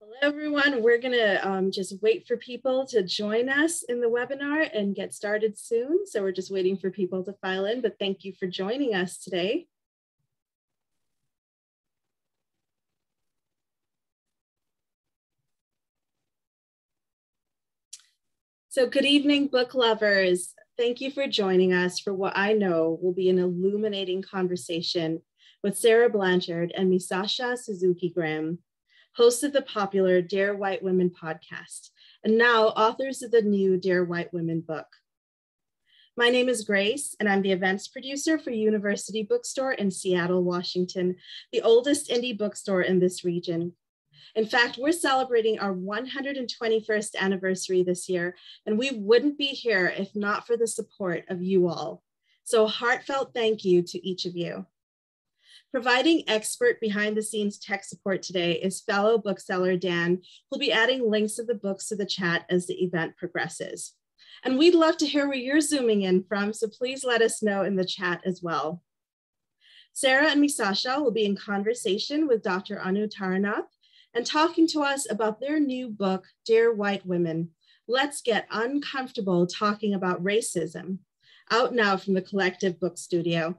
Hello, everyone. We're going to um, just wait for people to join us in the webinar and get started soon. So we're just waiting for people to file in, but thank you for joining us today. So good evening, book lovers. Thank you for joining us for what I know will be an illuminating conversation with Sara Blanchard and Misasha Suzuki Graham, hosts of the popular Dear White Women podcast, and now authors of the new Dear White Women book. My name is Grace, and I'm the events producer for University Bookstore in Seattle, Washington, the oldest indie bookstore in this region. In fact, we're celebrating our 121st anniversary this year, and we wouldn't be here if not for the support of you all. So heartfelt thank you to each of you. Providing expert behind the scenes tech support today is fellow bookseller Dan, who'll be adding links of the books to the chat as the event progresses. And we'd love to hear where you're zooming in from, so please let us know in the chat as well. Sara and Misasha will be in conversation with Dr. Anu Taranath, and talking to us about their new book, Dear White Women. Let's get uncomfortable talking about racism, out now from the Collective Book Studio.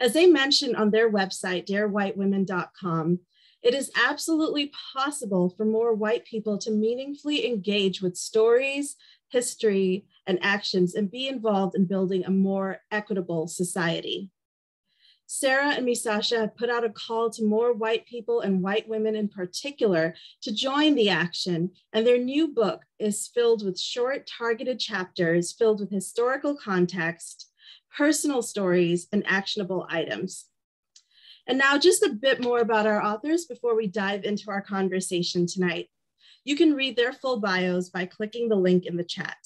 As they mentioned on their website, dearwhitewomen.com, it is absolutely possible for more white people to meaningfully engage with stories, history, and actions and be involved in building a more equitable society. Sara and Misasha have put out a call to more white people and white women in particular to join the action. And their new book is filled with short, targeted chapters filled with historical context, personal stories, and actionable items. And now, just a bit more about our authors before we dive into our conversation tonight. You can read their full bios by clicking the link in the chat.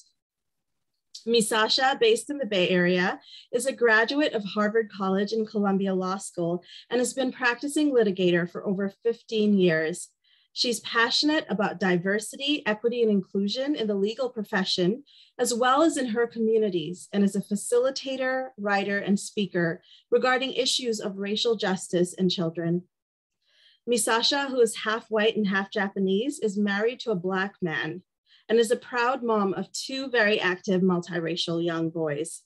Misasha, based in the Bay Area, is a graduate of Harvard College and Columbia Law School and has been practicing litigator for over 15 years. She's passionate about diversity, equity, and inclusion in the legal profession, as well as in her communities, and is a facilitator, writer, and speaker regarding issues of racial justice and children. Misasha, who is half white and half Japanese, is married to a Black man and is a proud mom of two very active multiracial young boys.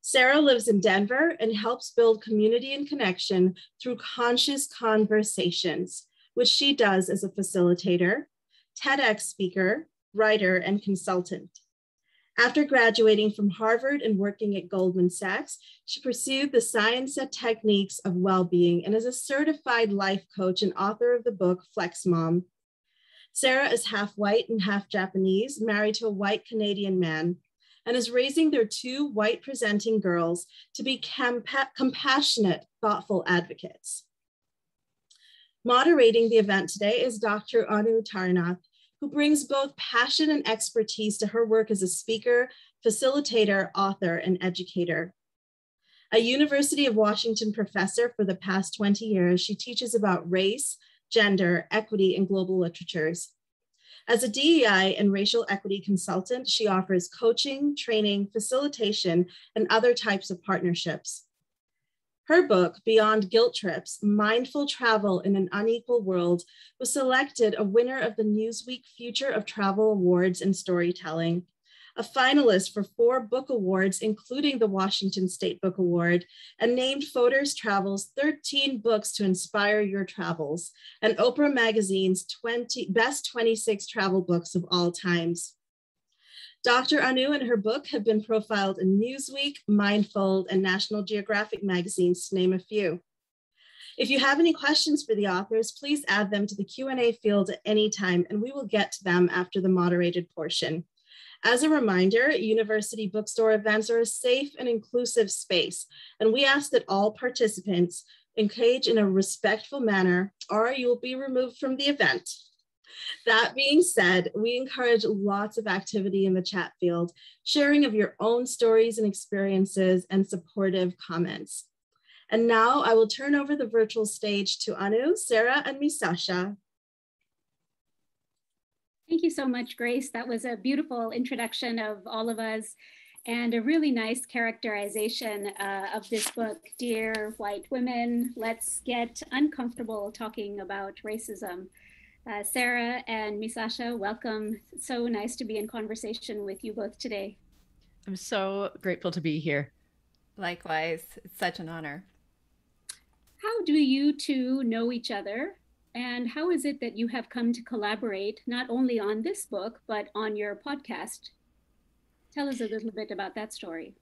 Sara lives in Denver and helps build community and connection through conscious conversations, which she does as a facilitator, TEDx speaker, writer, and consultant. After graduating from Harvard and working at Goldman Sachs, she pursued the science and techniques of well-being and is a certified life coach and author of the book Flex Mom, Sara is half white and half Japanese, married to a white Canadian man, and is raising their two white presenting girls to be compassionate, thoughtful advocates. Moderating the event today is Dr. Anu Taranath, who brings both passion and expertise to her work as a speaker, facilitator, author, and educator. A University of Washington professor for the past 20 years, she teaches about race, gender, equity, and global literatures. As a DEI and racial equity consultant, she offers coaching, training, facilitation, and other types of partnerships. Her book, Beyond Guilt Trips Mindful Travel in an Unequal World, was selected a winner of the Newsweek Future of Travel Awards in Storytelling a finalist for four book awards, including the Washington State Book Award, and named Fodor's Travels 13 books to inspire your travels, and Oprah Magazine's 20, best 26 travel books of all times. Dr. Anu and her book have been profiled in Newsweek, Mindful, and National Geographic magazines, to name a few. If you have any questions for the authors, please add them to the Q&A field at any time, and we will get to them after the moderated portion. As a reminder, university bookstore events are a safe and inclusive space, and we ask that all participants engage in a respectful manner or you will be removed from the event. That being said, we encourage lots of activity in the chat field, sharing of your own stories and experiences and supportive comments. And now I will turn over the virtual stage to Anu, Sara, and Misasha Thank you so much, Grace. That was a beautiful introduction of all of us. and a really nice characterization uh, of this book, Dear White Women, Let's Get Uncomfortable Talking About Racism. Uh, Sara and Misasha, welcome. So nice to be in conversation with you both today. I'm so grateful to be here. Likewise, it's such an honor. How do you two know each other? And how is it that you have come to collaborate not only on this book, but on your podcast, Tell us a little bit about that story.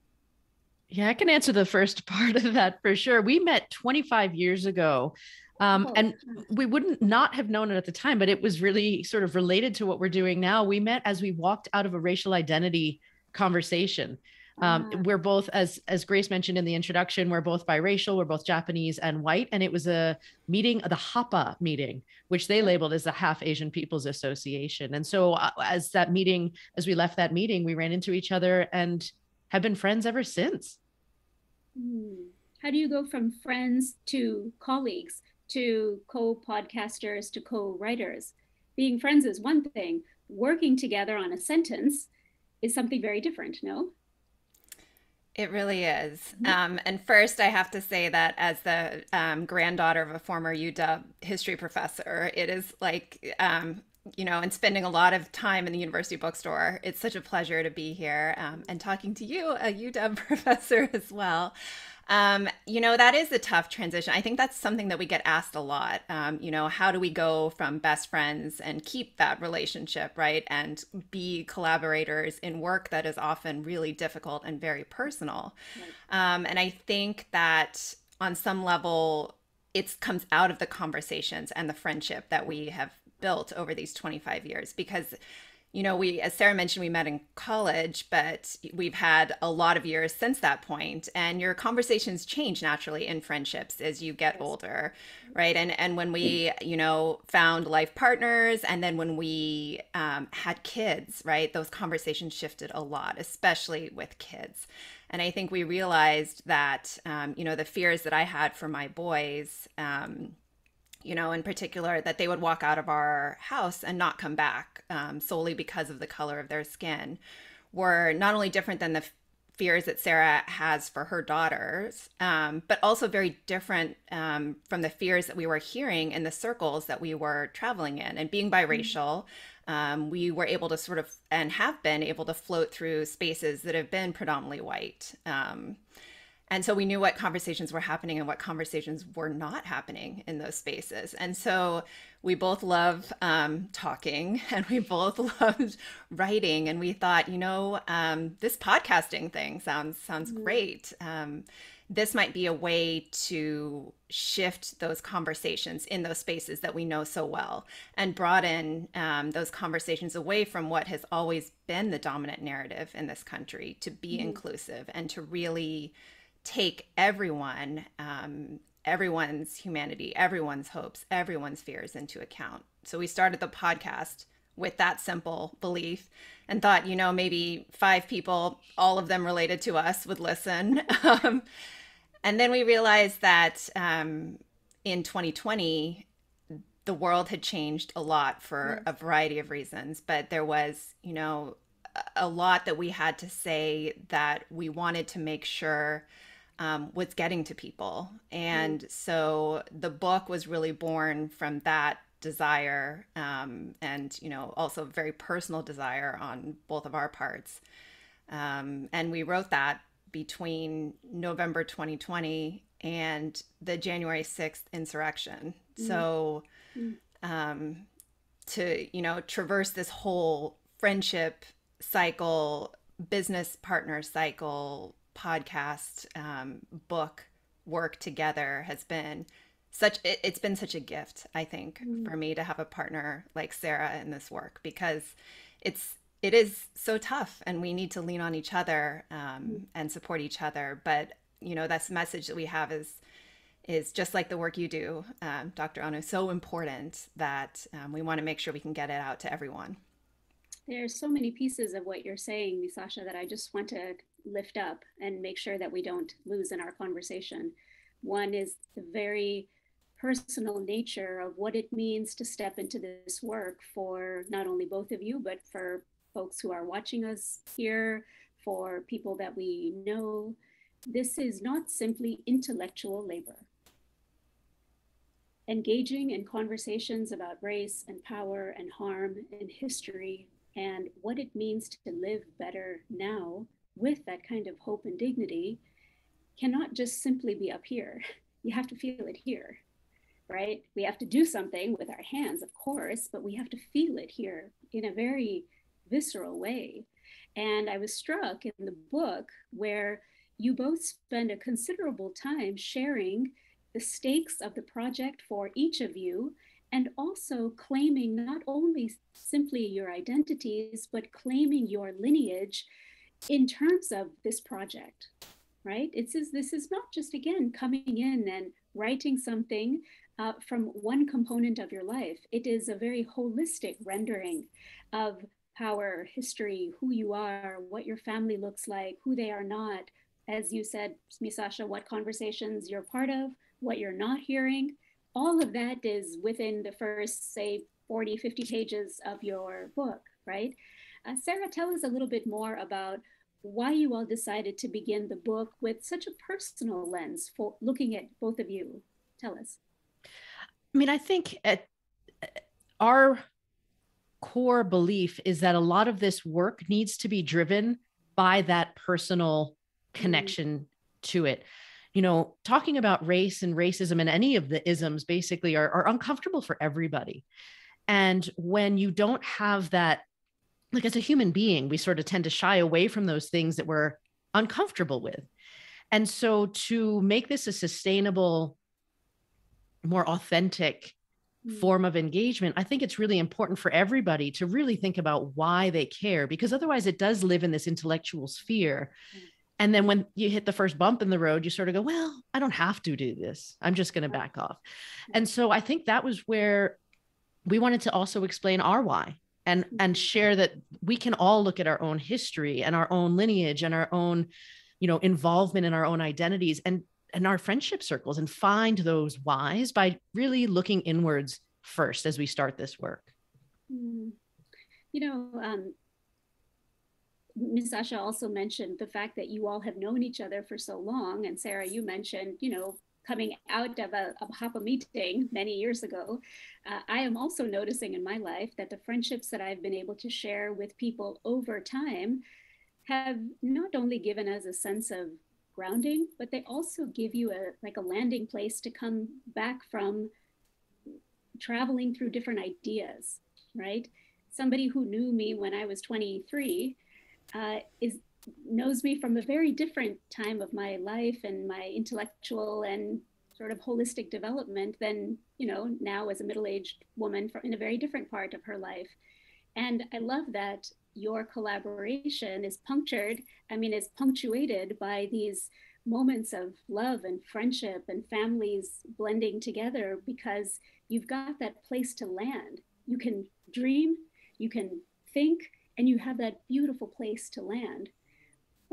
Yeah, I can answer the first part of that for sure. We met 25 years ago. Um, oh. And we wouldn't not have known it at the time, but it was really sort of related to what we're doing now. We met as we walked out of a racial identity conversation. Um, We're both, as as Grace mentioned in the introduction, we're both biracial. We're both Japanese and white, and it was a meeting, the HAPA meeting, which they labeled as the Half Asian Peoples Association. And so, uh, as that meeting, as we left that meeting, we ran into each other and have been friends ever since. Hmm. How do you go from friends to colleagues to co-podcasters to co-writers? Being friends is one thing. Working together on a sentence is something very different. No. It really is. Mm-hmm. Um, and first, I have to say that as the um, granddaughter of a former UW history professor, it is like, um, you know, and spending a lot of time in the university bookstore, it's such a pleasure to be here um, and talking to you, a UW professor as well. Um, you know, that is a tough transition. I think that's something that we get asked a lot. Um, you know, how do we go from best friends and keep that relationship, right? And be collaborators in work that is often really difficult and very personal. Right. Um, and I think that on some level, it comes out of the conversations and the friendship that we have built over these 25 years because you know, we, as Sara mentioned, we met in college, but we've had a lot of years since that point, and your conversations change naturally in friendships as you get older, right? And and when we, you know, found life partners, and then when we um, had kids, right, those conversations shifted a lot, especially with kids. And I think we realized that, um, you know, the fears that I had for my boys. Um, you know, in particular, that they would walk out of our house and not come back um, solely because of the color of their skin were not only different than the fears that Sara has for her daughters, um, but also very different um, from the fears that we were hearing in the circles that we were traveling in. And being biracial, um, we were able to sort of, and have been able to float through spaces that have been predominantly white. And so we knew what conversations were happening and what conversations were not happening in those spaces. And so we both love um, talking and we both loved writing. And we thought, you know, um, this podcasting thing sounds sounds mm-hmm. great. Um, this might be a way to shift those conversations in those spaces that we know so well and broaden um, those conversations away from what has always been the dominant narrative in this country to be mm-hmm. inclusive and to really take everyone, um, everyone's humanity, everyone's hopes, everyone's fears into account. So we started the podcast with that simple belief and thought, you know, maybe five people, all of them related to us, would listen. Um, and then we realized that um, in 2020, the world had changed a lot for a variety of reasons, but there was, you know, a lot that we had to say that we wanted to make sure um, was getting to people. And mm. so the book was really born from that desire um, and, you know, also very personal desire on both of our parts. Um, and we wrote that between November 2020 and the January 6th insurrection. Mm. So mm. Um, to, you know, traverse this whole friendship cycle, business partner cycle, podcast, um, book work together has been such it, has been such a gift i think mm. for me to have a partner like sara in this work because it's it is so tough and we need to lean on each other um, mm. and support each other but you know that's the message that we have is is just like the work you do um, dr anu so important that um, we want to make sure we can get it out to everyone there's so many pieces of what you're saying misasha that i just want to lift up and make sure that we don't lose in our conversation. One is the very personal nature of what it means to step into this work for not only both of you, but for folks who are watching us here, for people that we know, this is not simply intellectual labor. Engaging in conversations about race and power and harm and history and what it means to live better now with that kind of hope and dignity cannot just simply be up here. You have to feel it here, right? We have to do something with our hands, of course, but we have to feel it here in a very visceral way. And I was struck in the book where you both spend a considerable time sharing the stakes of the project for each of you and also claiming not only simply your identities, but claiming your lineage in terms of this project, right? It's this is not just again coming in and writing something uh, from one component of your life. It is a very holistic rendering of power, history, who you are, what your family looks like, who they are not. As you said, Misasha, what conversations you're part of, what you're not hearing. All of that is within the first, say, 40, 50 pages of your book, right? Uh, Sara, tell us a little bit more about why you all decided to begin the book with such a personal lens for looking at both of you. Tell us. I mean, I think at our core belief is that a lot of this work needs to be driven by that personal mm-hmm. connection mm. to it. You know, talking about race and racism and any of the isms basically are, are uncomfortable for everybody. And when you don't have that, like as a human being, we sort of tend to shy away from those things that we're uncomfortable with. And so to make this a sustainable, more authentic Mm. form of engagement, I think it's really important for everybody to really think about why they care, because otherwise it does live in this intellectual sphere. Mm. And then when you hit the first bump in the road, you sort of go, well, I don't have to do this. I'm just going to back off. And so I think that was where we wanted to also explain our why and and mm-hmm. share that we can all look at our own history and our own lineage and our own you know involvement in our own identities and and our friendship circles and find those whys by really looking inwards first as we start this work. Mm. You know, um, Misasha also mentioned the fact that you all have known each other for so long. And Sara, you mentioned, you know, coming out of a, of HAPA meeting many years ago. Uh, I am also noticing in my life that the friendships that I've been able to share with people over time have not only given us a sense of grounding, but they also give you a like a landing place to come back from traveling through different ideas, right? Somebody who knew me when I was 23 uh, is knows me from a very different time of my life and my intellectual and sort of holistic development than you know now as a middle-aged woman in a very different part of her life and i love that your collaboration is punctured, I mean, is punctuated by these moments of love and friendship and families blending together because you've got that place to land. You can dream, you can think, and you have that beautiful place to land.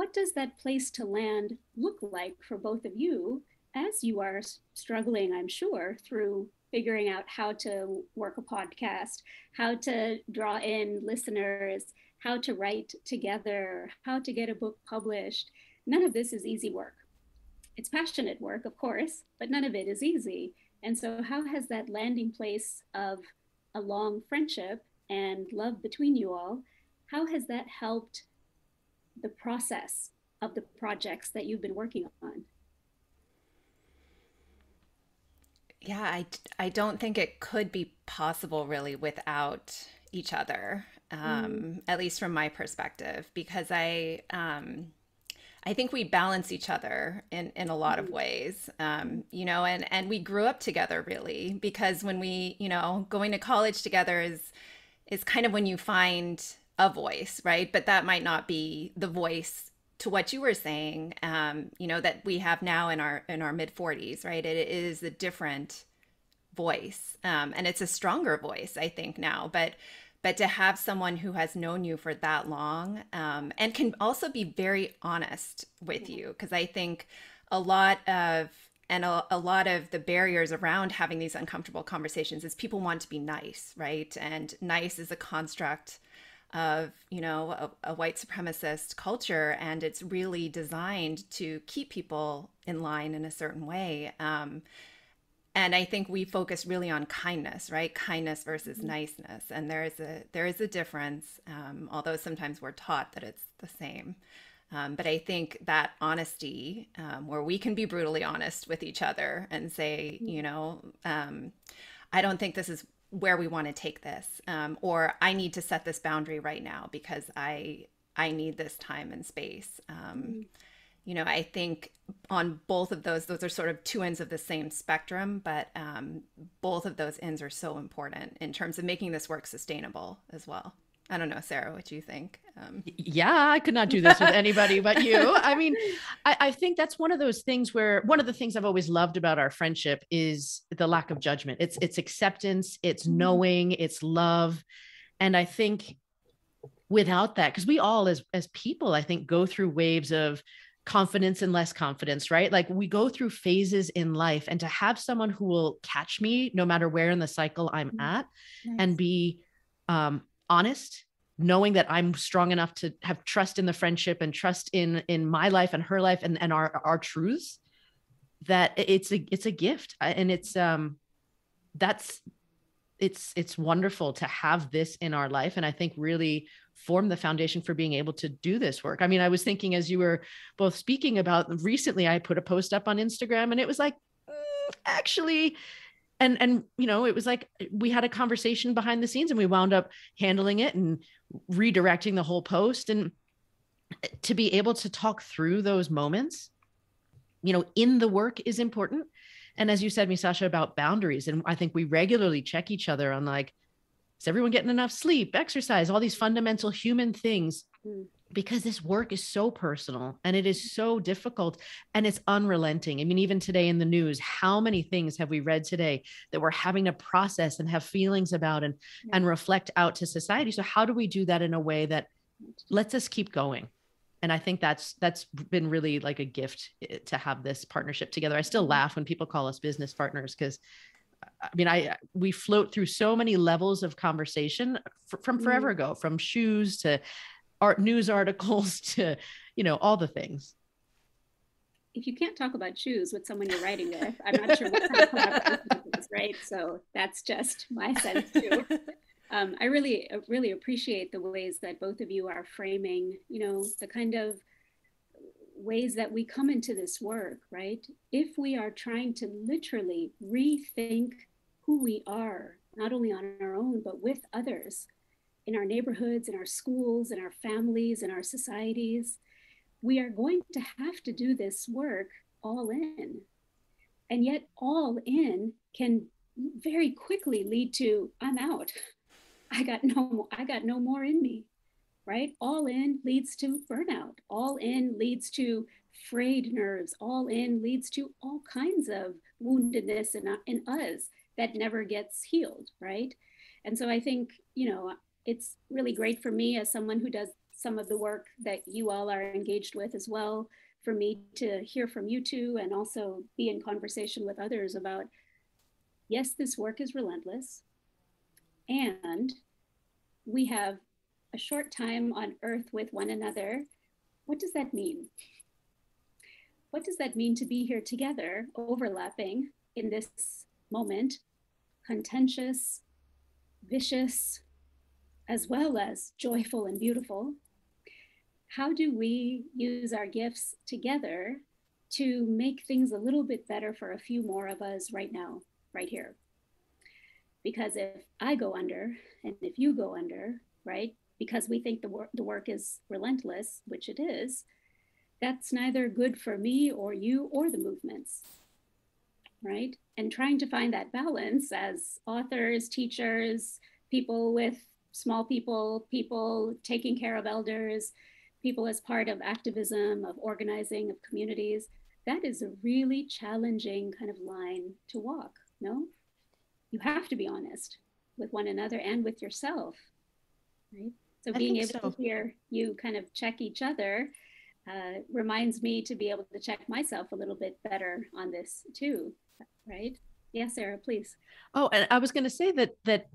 What does that place to land look like for both of you as you are struggling, I'm sure, through figuring out how to work a podcast, how to draw in listeners, how to write together, how to get a book published. None of this is easy work. It's passionate work, of course, but none of it is easy. And so, how has that landing place of a long friendship and love between you all, how has that helped the process of the projects that you've been working on? Yeah, I, I don't think it could be possible really without each other um, mm. at least from my perspective, because I um, I think we balance each other in in a lot of ways, um, you know, and and we grew up together really because when we you know going to college together is is kind of when you find a voice, right? But that might not be the voice to what you were saying, um, you know, that we have now in our in our mid 40s, right? It is a different voice, um, and it's a stronger voice, I think now. But but to have someone who has known you for that long um, and can also be very honest with you because i think a lot of and a, a, lot of the barriers around having these uncomfortable conversations is people want to be nice right and nice is a construct of you know a, a, white supremacist culture and it's really designed to keep people in line in a certain way um, and i think we focus really on kindness right kindness versus mm-hmm. niceness and there is a there is a difference um, although sometimes we're taught that it's the same um, but I think that honesty, um, where we can be brutally honest with each other and say, mm-hmm. you know, um, I don't think this is where we want to take this, um, or I need to set this boundary right now because I I need this time and space. Mm-hmm. You know, I think on both of those, those are sort of two ends of the same spectrum, but um, both of those ends are so important in terms of making this work sustainable as well. I don't know, Sara, what do you think? Um... Yeah, I could not do this with anybody but you. I mean, I, I, think that's one of those things where one of the things I've always loved about our friendship is the lack of judgment. It's it's acceptance, it's mm-hmm. knowing, it's love. And I think without that, because we all as as people, I think, go through waves of confidence and less confidence, right? Like we go through phases in life, and to have someone who will catch me no matter where in the cycle I'm mm-hmm. at nice. and be um, honest knowing that i'm strong enough to have trust in the friendship and trust in in my life and her life and and our our truths that it's a it's a gift. And it's um that's it's it's wonderful to have this in our life. And i think really form the foundation for being able to do this work. I mean i was thinking as you were both speaking about recently i put a post up on instagram and it was like mm, actually and and you know it was like we had a conversation behind the scenes and we wound up handling it and redirecting the whole post. And to be able to talk through those moments you know in the work is important. And as you said Misasha about boundaries and I think we regularly check each other on like is everyone getting enough sleep exercise all these fundamental human things mm because this work is so personal and it is so difficult and it's unrelenting. I mean, even today in the news, how many things have we read today that we're having to process and have feelings about and, yeah. and reflect out to society? So, how do we do that in a way that lets us keep going? And I think that's that's been really like a gift eh, to have this partnership together. I still mm-hmm. laugh when people call us business partners because I mean, I we float through so many levels of conversation from forever mm-hmm. ago, from shoes to art news articles to you know all the things. If you can't talk about shoes with someone you're writing with i'm not sure what kind of collaboration is right? So that's just my sense too. Um, i really really appreciate the ways that both of you are framing you know the kind of ways that we come into this work right? If we are trying to literally rethink who we are not only on our own but with others in our neighborhoods, in our schools, in our families, in our societies. We are going to have to do this work all in. And yet, all in can very quickly lead to I'm out. I got no I got no more in me. Right? All in leads to burnout. All in leads to frayed nerves. All in leads to all kinds of woundedness in, in us that never gets healed, right? And so I think, you know, it's really great for me as someone who does some of the work that you all are engaged with as well, for me to hear from you two and also be in conversation with others about yes, this work is relentless. And we have a short time on earth with one another. What does that mean? What does that mean to be here together, overlapping in this moment, contentious, vicious, as well as joyful and beautiful. How do we use our gifts together to make things a little bit better for a few more of us right now, right here? Because if I go under and if you go under, right, because we think the, wor- the work is relentless, which it is, that's neither good for me or you or the movements, right? And trying to find that balance as authors, teachers, people with small people, people taking care of elders, people as part of activism, of organizing, of communities. That is a really challenging kind of line to walk, no? You have to be honest with one another and with yourself, right? So being able so. to hear you kind of check each other uh, reminds me to be able to check myself a little bit better on this too, right? Yeah, Sara, please. Oh, and I was going to say that that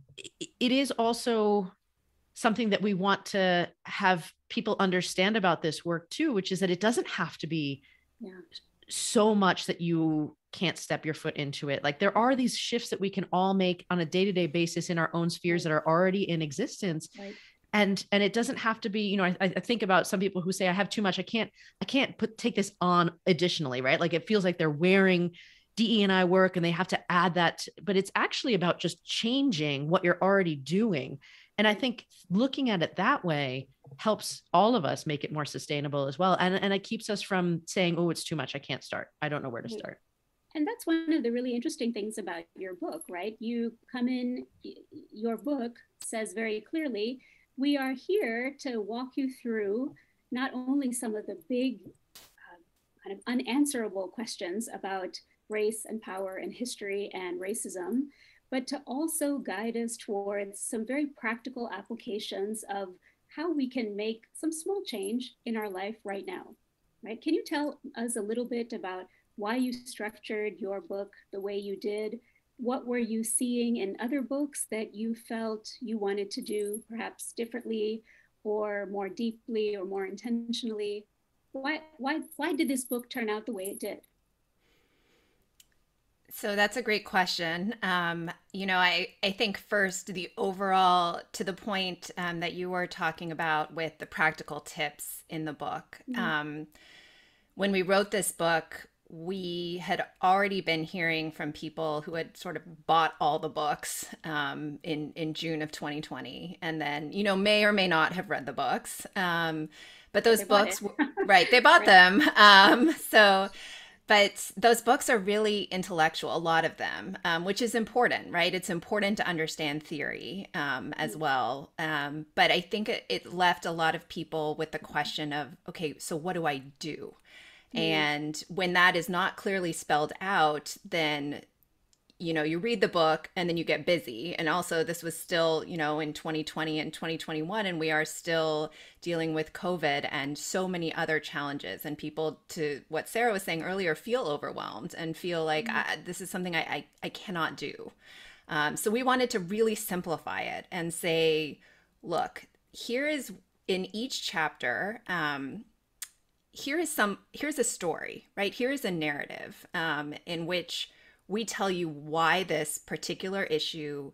it is also something that we want to have people understand about this work too, which is that it doesn't have to be yeah. so much that you can't step your foot into it. Like there are these shifts that we can all make on a day-to-day basis in our own spheres that are already in existence. Right. And and it doesn't have to be, you know, I, I think about some people who say I have too much. I can't, I can't put take this on additionally, right? Like it feels like they're wearing DE and I work and they have to add that, but it's actually about just changing what you're already doing. And I think looking at it that way helps all of us make it more sustainable as well. And, and it keeps us from saying, oh, it's too much. I can't start. I don't know where to start. And that's one of the really interesting things about your book, right? You come in, your book says very clearly, we are here to walk you through not only some of the big uh, kind of unanswerable questions about race and power and history and racism, but to also guide us towards some very practical applications of how we can make some small change in our life right now. Right? Can you tell us a little bit about why you structured your book the way you did? What were you seeing in other books that you felt you wanted to do perhaps differently or more deeply or more intentionally? Why, why, why did this book turn out the way it did? So that's a great question. Um, you know, I, I think first the overall, to the point um, that you were talking about with the practical tips in the book. Mm-hmm. Um, when we wrote this book, we had already been hearing from people who had sort of bought all the books um, in in June of 2020, and then you know may or may not have read the books. Um, but those books, right? They bought right. them. Um, so but those books are really intellectual a lot of them um, which is important right it's important to understand theory um, as mm-hmm. well um, but i think it, it, left a lot of people with the question of okay so what do i do mm-hmm. and when that is not clearly spelled out then you know you read the book and then you get busy. And also this was still you know in 2020 and 2021 and we are still dealing with covid and so many other challenges and people to what sara was saying earlier feel overwhelmed and feel like mm-hmm. This is something I, I, I cannot do. Um, so we wanted to really simplify it and say look here is in each chapter um, here is some here's a story right? Here is a narrative um, in which we tell you why this particular issue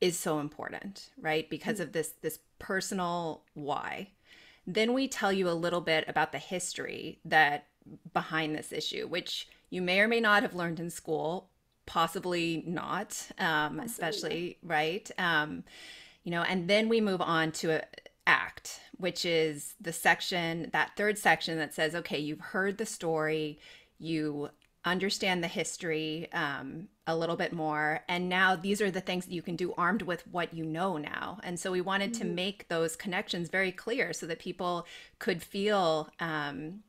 is so important, right? Because of this this personal why. Then we tell you a little bit about the history that behind this issue, which you may or may not have learned in school, possibly not, um, especially right. Um, you know, and then we move on to a act, which is the section, that third section that says, okay, you've heard the story, you understand the history um, a little bit more. And now these are the things that you can do armed with what you know now. And so we wanted mm-hmm. to make those connections very clear so that people could feel. Um,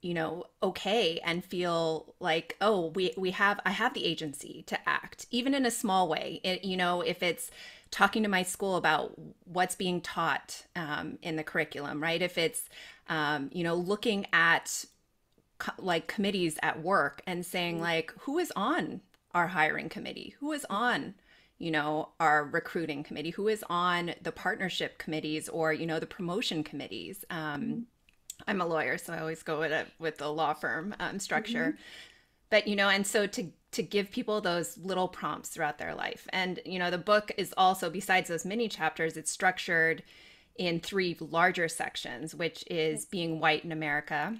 you know okay and feel like oh we we have i have the agency to act even in a small way it, you know if it's talking to my school about what's being taught um, in the curriculum right if it's um, you know looking at like committees at work and saying mm-hmm. like who is on our hiring committee who is on you know our recruiting committee who is on the partnership committees or you know the promotion committees um, mm-hmm. i'm a lawyer so i always go with a with a law firm um, structure mm-hmm. but you know and so to to give people those little prompts throughout their life and you know the book is also besides those mini chapters it's structured in three larger sections which is being white in america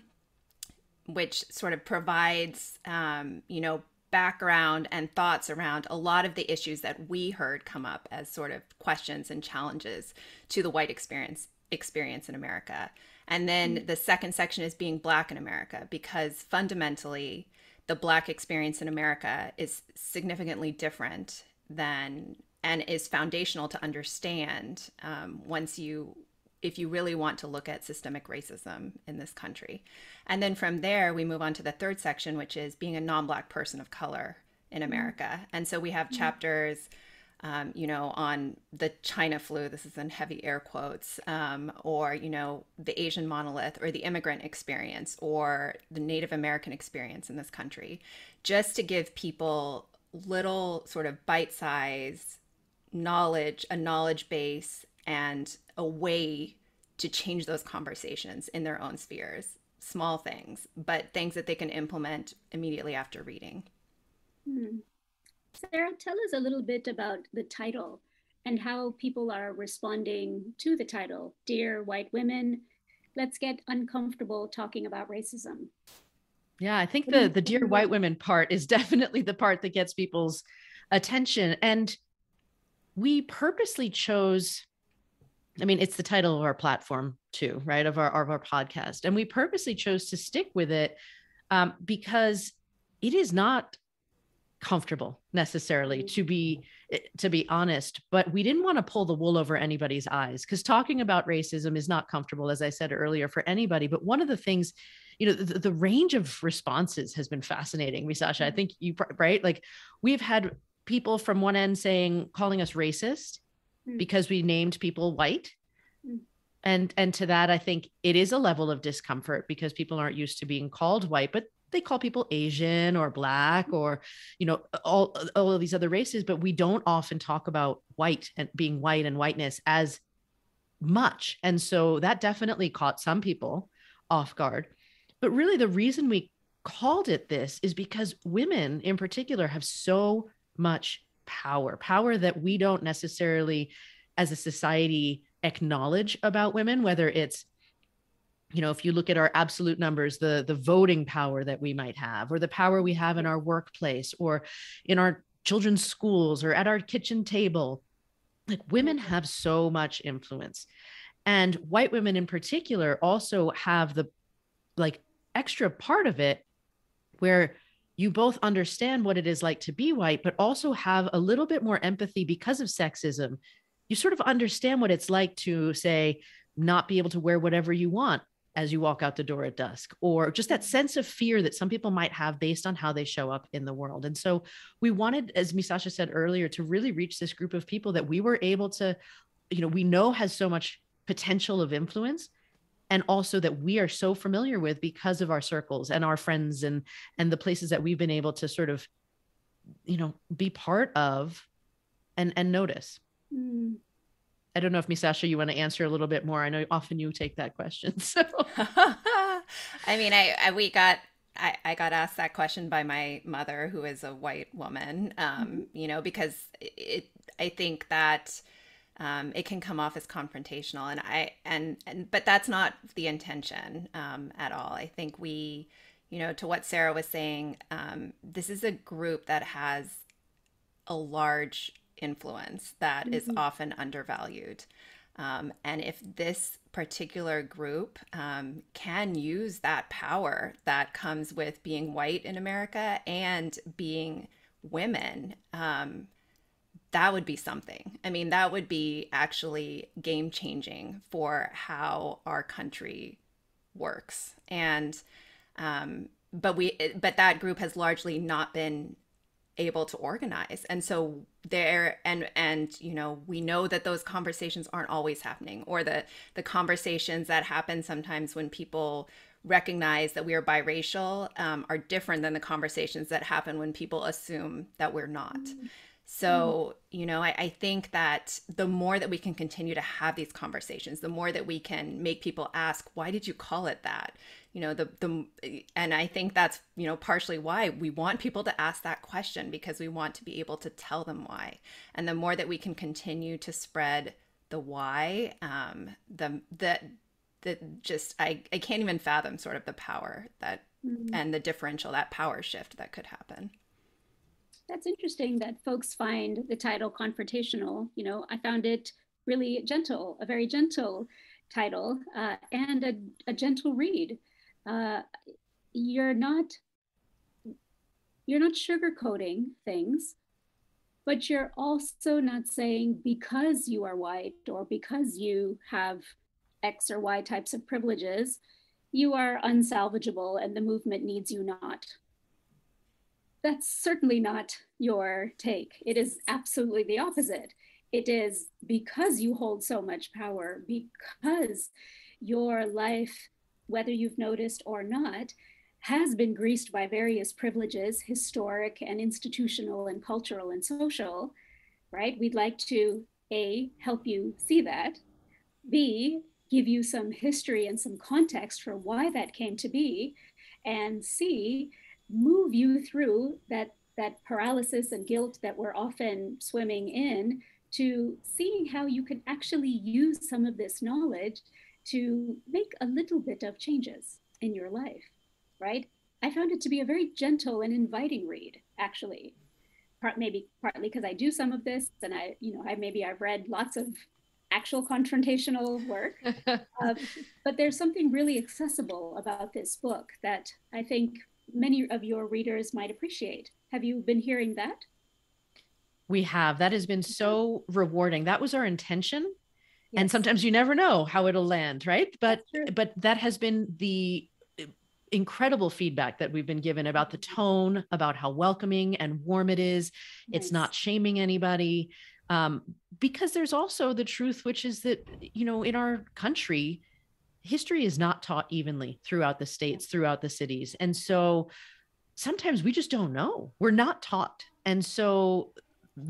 which sort of provides, um, you know, background and thoughts around a lot of the issues that we heard come up as sort of questions and challenges to the white experience experience in America. And then mm-hmm. the second section is being black in America because fundamentally the black experience in America is significantly different than and is foundational to understand um, once you if you really want to look at systemic racism in this country. And then from there, we move on to the third section, which is being a non Black person of color in mm-hmm. America. And so we have mm-hmm. chapters. Um, you know, on the China flu, this is in heavy air quotes, um, or, you know, the Asian monolith or the immigrant experience or the Native American experience in this country, just to give people little sort of bite size knowledge, a knowledge base, and a way to change those conversations in their own spheres. Small things, but things that they can implement immediately after reading. Hmm. Sara, tell us a little bit about the title and how people are responding to the title Dear White Women, Let's Get Uncomfortable Talking About Racism. Yeah, I think the the dear white women part is definitely the part that gets people's attention and we purposely chose I mean, it's the title of our platform too, right? Of our of our podcast, and we purposely chose to stick with it um, because it is not comfortable necessarily to be eh, to be honest but we didn't want to pull the wool over anybody's eyes because talking about racism is not comfortable as i said earlier for anybody but one of the things you know the, the range of responses has been fascinating misasha i mm-hmm. think you right like we've had people from one end saying calling us racist mm. because we named people white mm. and and to that i think it is a level of discomfort because people aren't used to being called white but they call people asian or black or you know all all of these other races but we don't often talk about white and being white and whiteness as much and so that definitely caught some people off guard but really the reason we called it this is because women in particular have so much power power that we don't necessarily as a society acknowledge about women whether it's you know if you look at our absolute numbers the the voting power that we might have or the power we have in our workplace or in our children's schools or at our kitchen table. Like women mm-hmm. have so much influence. And white women in particular also have the like extra part of it where you both understand what it is like to be white but also have a little bit more empathy because of sexism you sort of understand what it's like to say not be able to wear whatever you want as you walk out the door at dusk, or just that sense of fear that some people might have based on how they show up in the world. And so we wanted, as Misasha said earlier, to really reach this group of people that we were able to, you know, we know has so much potential of influence and also that we are so familiar with because of our circles and our friends and and the places that we've been able to sort of you know be part of and and notice mm. I don't know if Misasha, you want to answer a little bit more. I know often you take that question. So, I mean, I, I we got I, I got asked that question by my mother, who is a white woman. Um, mm-hmm. You know, because it I think that um, it can come off as confrontational, and I and and but that's not the intention um, at all. I think we, you know, to what Sara was saying, um, this is a group that has a large influence that mm-hmm. is often undervalued. Um, and if this particular group um, can use that power that comes with being white in America and being women, um, that would be something. I mean, that would be actually game changing for how our country works. And, um, but we, but that group has largely not been able to organize and so there and and you know we know that those conversations aren't always happening or the the conversations that happen sometimes when people recognize that we are biracial um, are different than the conversations that happen when people assume that we're not mm-hmm. So you know I, I think that the more that we can continue to have these conversations the more that we can make people ask why did you call it that? You know the the and i think that's you know partially why we want people to ask that question because we want to be able to tell them why. And the more that we can continue to spread the why um the the that just i i can't even fathom sort of the power that mm-hmm. and the differential that power shift that could happen that's interesting that folks find the title confrontational. You know i found it really gentle a very gentle title uh, and a, a gentle read. Uh, you're not you're not sugarcoating things but you're also not saying because you are white or because you have x or y types of privileges you are unsalvageable and the movement needs you not that's certainly not your take it is absolutely the opposite it is because you hold so much power because your life whether you've noticed or not, has been greased by various privileges, historic and institutional and cultural and social, right? We'd like to A, help you see that, B, give you some history and some context for why that came to be, and C, move you through that, that paralysis and guilt that we're often swimming in to seeing how you can actually use some of this knowledge to make a little bit of changes in your life, right? I found it to be a very gentle and inviting read, actually. Part, maybe partly because I do some of this, and I, you know, I maybe I've read lots of actual confrontational work, uh, but there's something really accessible about this book that I think many of your readers might appreciate. Have you been hearing that? We have. That has been so rewarding. That was our intention. Yes. And sometimes you never know how it'll land, right? But but that has been the incredible feedback that we've been given about the tone, about how welcoming and warm it is. Nice. It's not shaming anybody. Um, because there's also the truth, which is that, you know, in our country, history is not taught evenly throughout the states, throughout the cities. And so sometimes we just don't know. We're not taught. And so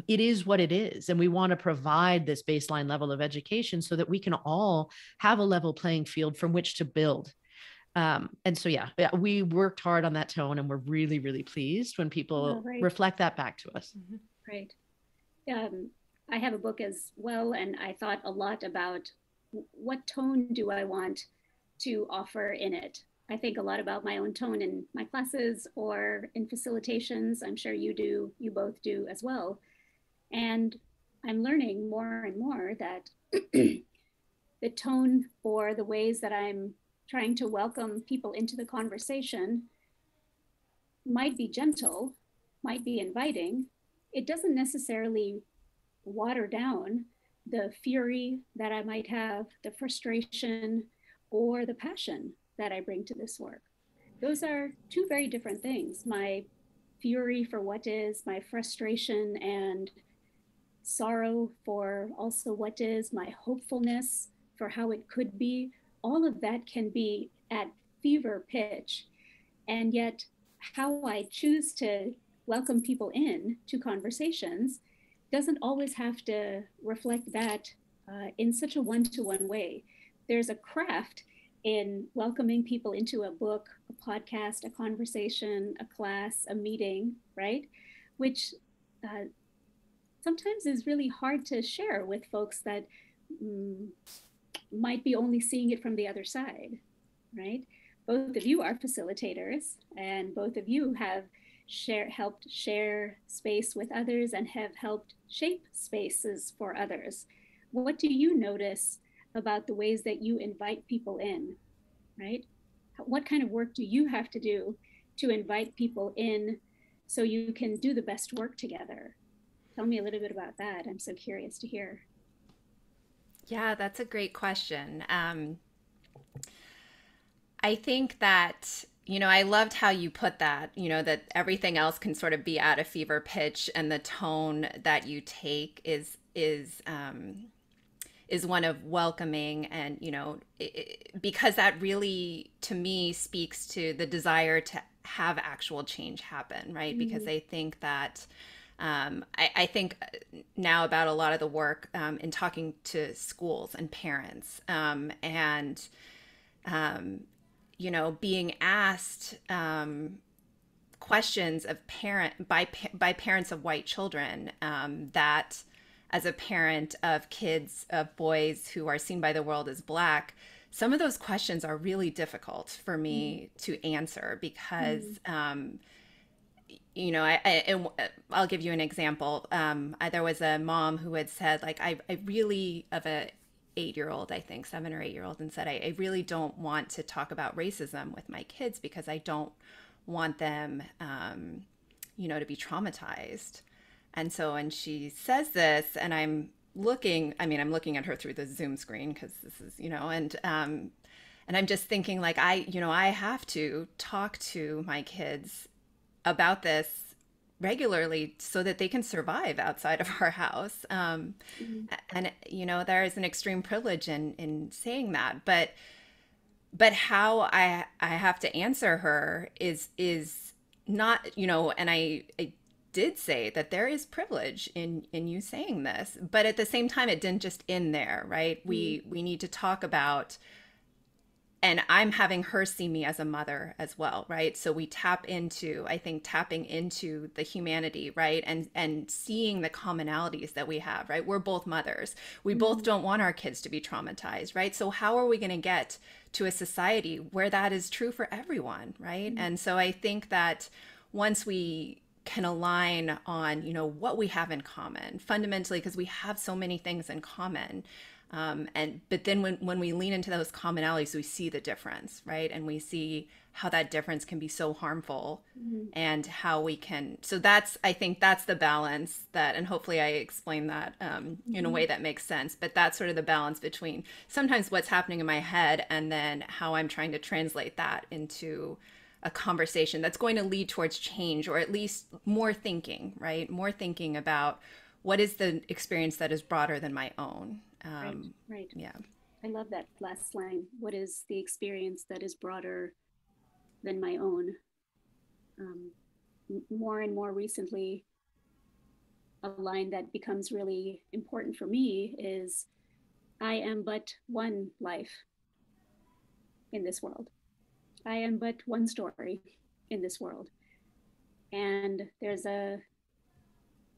it is what it is. And we want to provide this baseline level of education so that we can all have a level playing field from which to build. Um, and so, yeah, we worked hard on that tone and we're really, really pleased when people oh, reflect that back to us. Mm-hmm. Great. Um, I have a book as well, and I thought a lot about what tone do I want to offer in it. I think a lot about my own tone in my classes or in facilitations. I'm sure you do, you both do as well. And I'm learning more and more that the tone or the ways that I'm trying to welcome people into the conversation might be gentle, might be inviting. It doesn't necessarily water down the fury that I might have, the frustration, or the passion that I bring to this work. Those are two very different things. My fury for what is, my frustration and sorrow for also what is, my hopefulness for how it could be, all of that can be at fever pitch. And yet, how I choose to welcome people in to conversations doesn't always have to reflect that uh, in such a one to one way. There's a craft in welcoming people into a book, a podcast, a conversation, a class, a meeting, right? Which uh, sometimes is really hard to share with folks that mm, might be only seeing it from the other side, right? Both of you are facilitators, and both of you have share, helped share space with others and have helped shape spaces for others. What do you notice about the ways that you invite people in, right? What kind of work do you have to do to invite people in so you can do the best work together? Tell me a little bit about that. I'm so curious to hear. Yeah, that's a great question. Um, I think that you know, I loved how you put that, you know, that everything else can sort of be at a fever pitch and the tone that you take is is um is one of welcoming and, you know, it, because that really to me speaks to the desire to have actual change happen, right? Mm-hmm. Because I think that um, I, I, think now about a lot of the work um, in talking to schools and parents um, and um, you know, being asked um, questions of parent by by parents of white children um, that as a parent of kids of boys who are seen by the world as black some of those questions are really difficult for me mm. to answer because mm. um, you know I, I will give you an example um, I, there was a mom who had said like I, I really of a eight year old, I think, seven or eight year old, and said, I, I, really don't want to talk about racism with my kids because I don't want them, um, you know, to be traumatized. And so, and she says this, and I'm looking, I mean, I'm looking at her through the Zoom screen because this is, you know, and, um, and I'm just thinking, like, I, you know, I have to talk to my kids about this regularly so that they can survive outside of our house. Um, mm-hmm. And you know, there is an extreme privilege in in saying that, but but how I I have to answer her is is not you know, and I, I did say that there is privilege in in you saying this but at the same time it didn't just end there right mm-hmm. we we need to talk about and I'm having her see me as a mother as well, right? So we tap into, I think, tapping into the humanity, right? And and seeing the commonalities that we have, right? We're both mothers. We mm-hmm. both don't want our kids to be traumatized, right? So how are we going to get to a society where that is true for everyone, right? Mm-hmm. And so I think that once we can align on, you know, what we have in common, fundamentally, because we have so many things in common um, and but then when when we lean into those commonalities, we see the difference, right? And we see how that difference can be so harmful, mm-hmm. and how we can. So that's I think that's the balance that, and hopefully I explain that um, in mm-hmm. a way that makes sense. But that's sort of the balance between sometimes what's happening in my head and then how I'm trying to translate that into a conversation that's going to lead towards change or at least more thinking, right? More thinking about what is the experience that is broader than my own um, right, right. Yeah. I love that last line. What is the experience that is broader than my own? Um, more and more recently, a line that becomes really important for me is I am but one life in this world. I am but one story in this world. And there's a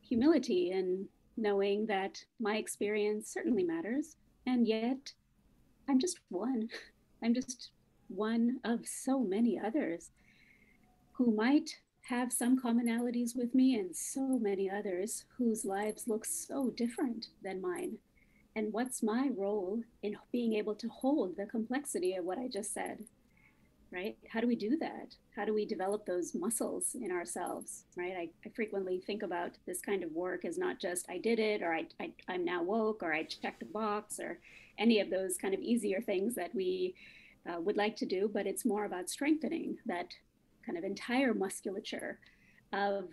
humility in knowing that my experience certainly matters, and yet I'm just one. I'm just one of so many others who might have some commonalities with me and so many others whose lives look so different than mine. And what's my role in being able to hold the complexity of what I just said? Right? How do we do that? How do we develop those muscles in ourselves, right? I, I frequently think about this kind of work as not just I did it or I, I, I'm now woke or I checked a box or any of those kind of easier things that we uh, would like to do, but it's more about strengthening that kind of entire musculature of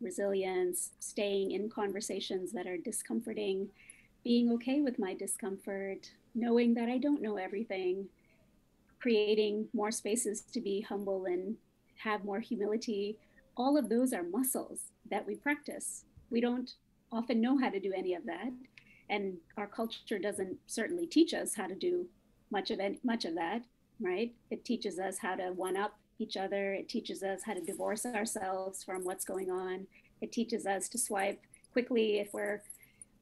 resilience, staying in conversations that are discomforting, being okay with my discomfort, knowing that I don't know everything, creating more spaces to be humble and have more humility. All of those are muscles that we practice. We don't often know how to do any of that. And our culture doesn't certainly teach us how to do much of it, much of that, right? It teaches us how to one up each other. It teaches us how to divorce ourselves from what's going on. It teaches us to swipe quickly if we're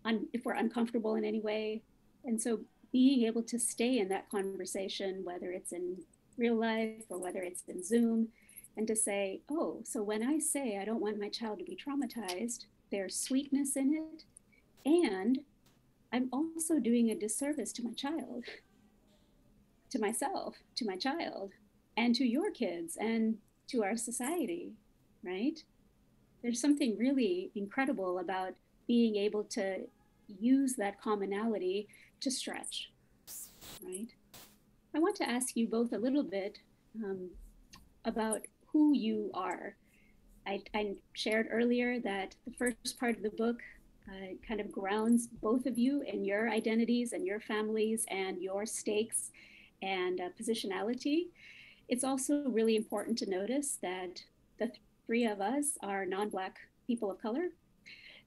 un- if we're uncomfortable in any way. And so being able to stay in that conversation, whether it's in real life or whether it's in Zoom, and to say, oh, so when I say I don't want my child to be traumatized, there's sweetness in it. And I'm also doing a disservice to my child, to myself, to my child, and to your kids, and to our society, right? There's something really incredible about being able to use that commonality to stretch, right? I want to ask you both a little bit um, about who you are. I, I, shared earlier that the first part of the book uh, kind of grounds both of you in your identities and your families and your stakes and uh, positionality. It's also really important to notice that the three of us are non Black people of color.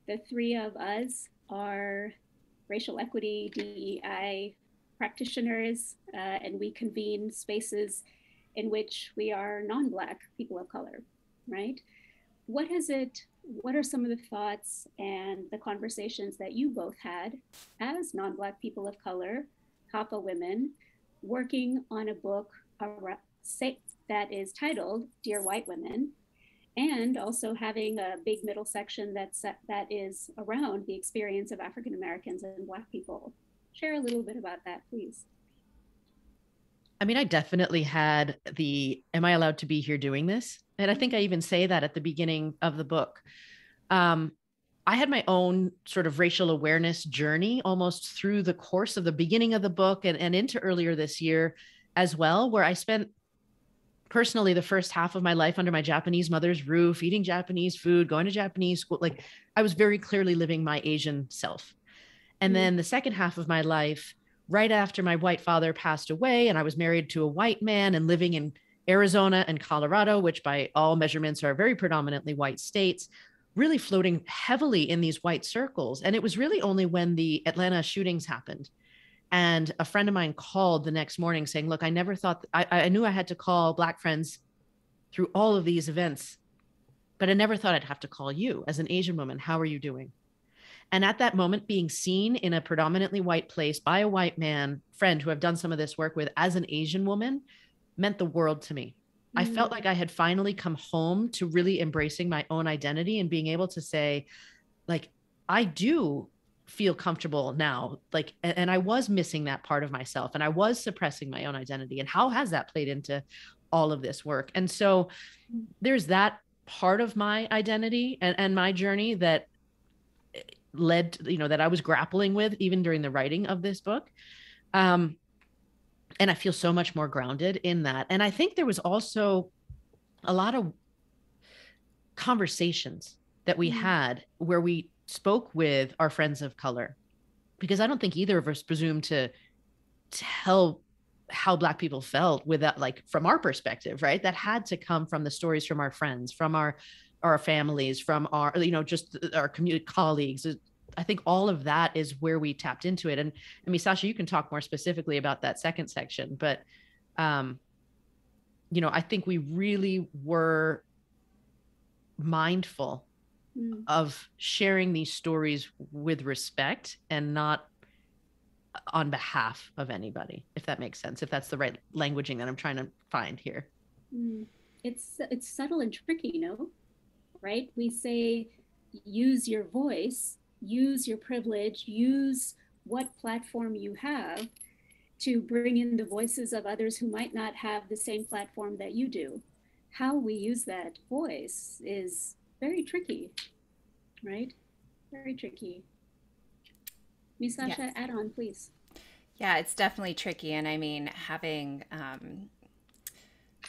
The three of us are racial equity, DEI practitioners, uh, and we convene spaces in which we are non-Black people of color, right? What has it, what are some of the thoughts and the conversations that you both had as non-Black people of color, Kappa women, working on a book that is titled Dear White Women, and also having a big middle section that's that is around the experience of African Americans and Black people. Share a little bit about that, please. I mean, I definitely had the "Am I allowed to be here doing this?" And I think I even say that at the beginning of the book. Um, I had my own sort of racial awareness journey almost through the course of the beginning of the book and, and into earlier this year as well, where I spent personally the first half of my life under my Japanese mother's roof, eating Japanese food, going to Japanese school. Like I was very clearly living my Asian self. And mm-hmm. then the second half of my life, right after my white father passed away, and I was married to a white man and living in Arizona and Colorado, which by all measurements are very predominantly white states, really floating heavily in these white circles. And it was really only when the Atlanta shootings happened. And a friend of mine called the next morning saying, Look, I never thought I, I knew I had to call Black friends through all of these events, but I never thought I'd have to call you as an Asian woman. How are you doing? And at that moment, being seen in a predominantly white place by a white man friend who I've done some of this work with as an Asian woman meant the world to me. Mm-hmm. I felt mm. like I had finally come home to really embracing my own identity and being able to say, like, I do feel comfortable now like and i was missing that part of myself and i was suppressing my own identity and how has that played into all of this work? And so there's that part of my identity and, and my journey that led you know that i was grappling with even during the writing of this book. Um and i feel so much more grounded in that. And i think there was also a lot of conversations that we mm-hmm. had where we spoke with our friends of color because i don't think either of us presumed to tell how black people felt with that like from our perspective right? That had to come from the stories from our friends from our our families from our you know just our community colleagues. I think all of that is where we tapped into it. And i mean sasha you can talk more specifically about that second section but um you know i think we really were mindful mm. of sharing these stories with respect and not on behalf of anybody if that makes sense if that's the right languaging that i'm trying to find here mm. it's it's subtle and tricky you know right? We say use your voice, use your privilege, use what platform you have to bring in the voices of others who might not have the same platform that you do. How we use that voice is very tricky, right? Very tricky. Misasha, yes. add on, please. Yeah, it's definitely tricky. And I mean, having um,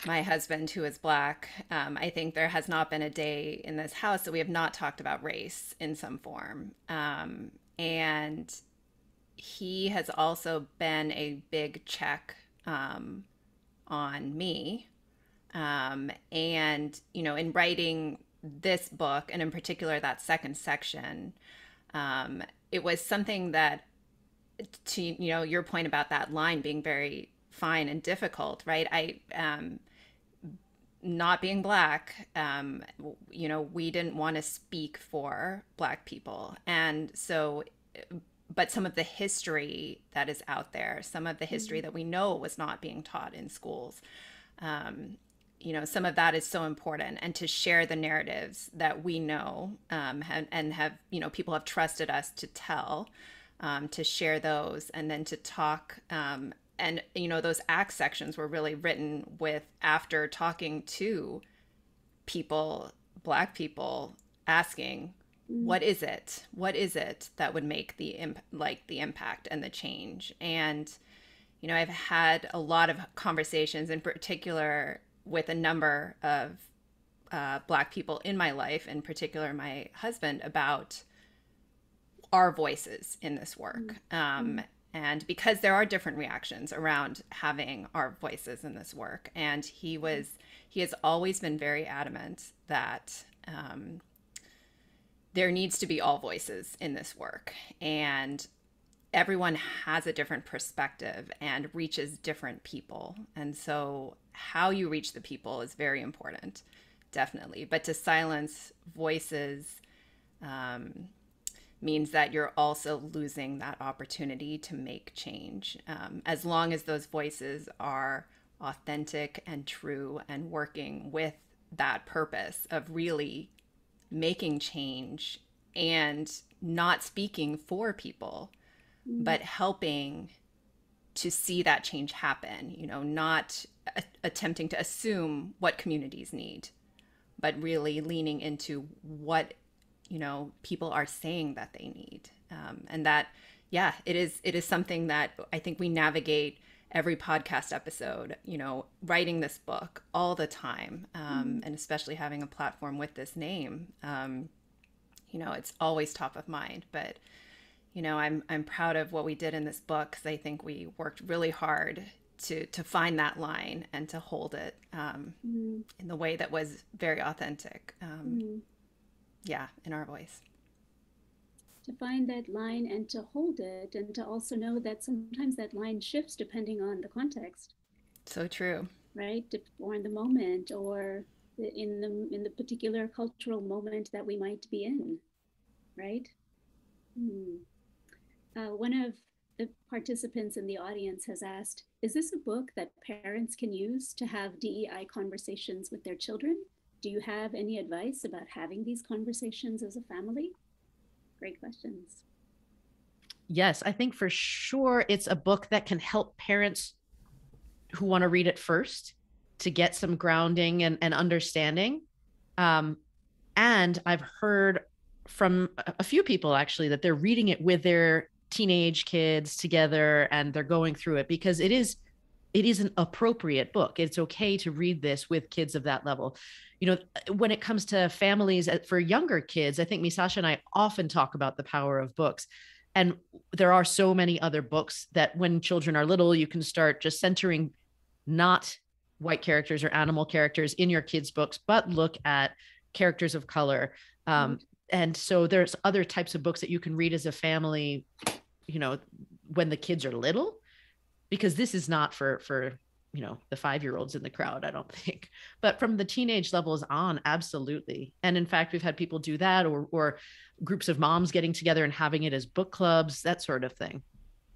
my husband, who is black, um, I think there has not been a day in this house that we have not talked about race in some form. Um, and he has also been a big check um, on me. Um, and, you know, in writing this book, and in particular that second section, um, it was something that, to, you know, your point about that line being very fine and difficult, right? I, um, not being black, um, you know, we didn't want to speak for black people. And so, but some of the history that is out there, some of the history mm-hmm. that we know was not being taught in schools, um, you know, some of that is so important. And to share the narratives that we know um, and, and have, you know, people have trusted us to tell. Um, to share those and then to talk um, and you know those act sections were really written with after talking to people black people asking mm. what is it what is it that would make the imp- like the impact and the change and you know i've had a lot of conversations in particular with a number of uh, black people in my life in particular my husband about our voices in this work. Mm. um, and because there are different reactions around having our voices in this work and he was he has always been very adamant that um, there needs to be all voices in this work and everyone has a different perspective and reaches different people. And so how you reach the people is very important definitely but to silence voices um, means that you're also losing that opportunity to make change. Um, as long as those voices are authentic and true and working with that purpose of really making change and not speaking for people, mm-hmm. but helping to see that change happen, you know, not a- attempting to assume what communities need, but really leaning into what you know people are saying that they need um, and that yeah it is it is something that i think we navigate every podcast episode you know writing this book all the time um, mm-hmm. and especially having a platform with this name um, you know it's always top of mind but you know i'm i'm proud of what we did in this book because i think we worked really hard to to find that line and to hold it um, mm-hmm. in the way that was very authentic um, mm-hmm. yeah, in our voice. To find that line and to hold it, and to also know that sometimes that line shifts depending on the context. So true. Right, or in the moment, or in the in the particular cultural moment that we might be in, right? Hmm. Uh, one of the participants in the audience has asked, is this a book that parents can use to have DEI conversations with their children? Do you have any advice about having these conversations as a family? Great questions. Yes, I think for sure it's a book that can help parents who want to read it first to get some grounding and, and understanding. Um, and I've heard from a few people actually that they're reading it with their teenage kids together and they're going through it because it is it is an appropriate book. It's okay to read this with kids of that level. You know when it comes to families uh, for younger kids i think misasha and i often talk about the power of books. And there are so many other books that when children are little you can start just centering not white characters or animal characters in your kids books but look at characters of color. Um, mm-hmm. and so there's other types of books that you can read as a family you know when the kids are little because this is not for for you know the five year olds in the crowd i don't think. But from the teenage levels on absolutely. And in fact we've had people do that or or groups of moms getting together and having it as book clubs that sort of thing.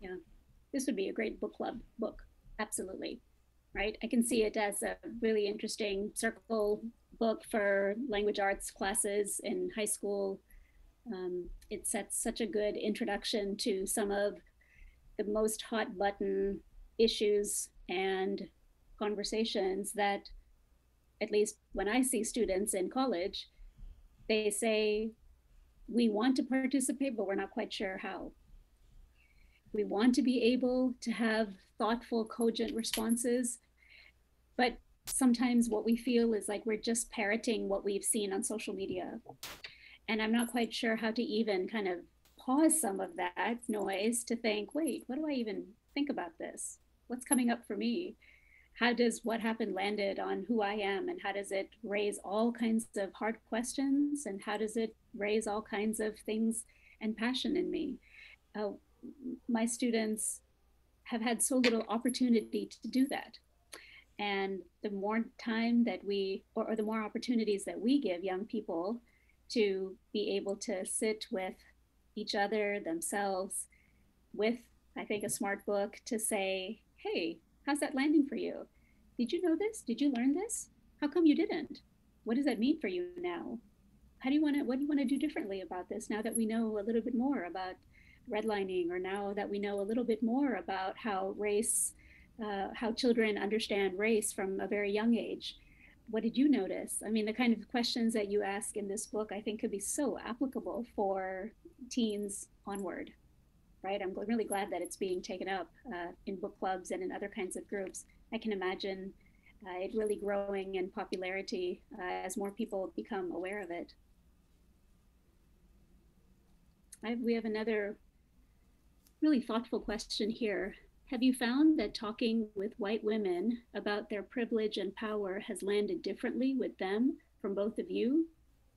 Yeah. This would be a great book club book. Absolutely. Right? I can see it as a really interesting circle book for language arts classes in high school um, it sets such a good introduction to some of the most hot button issues and conversations that, at least when I see students in college, they say, we want to participate, but we're not quite sure how. We want to be able to have thoughtful, cogent responses, but sometimes what we feel is like we're just parroting what we've seen on social media and I'm not quite sure how to even kind of pause some of that noise to think, wait, what do I even think about this? What's coming up for me? How does what happened landed on who I am? And how does it raise all kinds of hard questions? And how does it raise all kinds of things and passion in me? Uh, my students have had so little opportunity to do that. And the more time that we, or, or the more opportunities that we give young people to be able to sit with each other, themselves, with, I think, a smart book to say, hey, how's that landing for you? Did you know this? Did you learn this? How come you didn't? What does that mean for you now? How do you want to, what do you want to do differently about this now that we know a little bit more about redlining or now that we know a little bit more about how race, uh, how children understand race from a very young age? What did you notice? I mean, the kind of questions that you ask in this book, I think, could be so applicable for teens onward, right? I'm really glad that it's being taken up uh, in book clubs and in other kinds of groups. I can imagine uh, it really growing in popularity uh, as more people become aware of it. I, we have another really thoughtful question here. Have you found that talking with white women about their privilege and power has landed differently with them from both of you?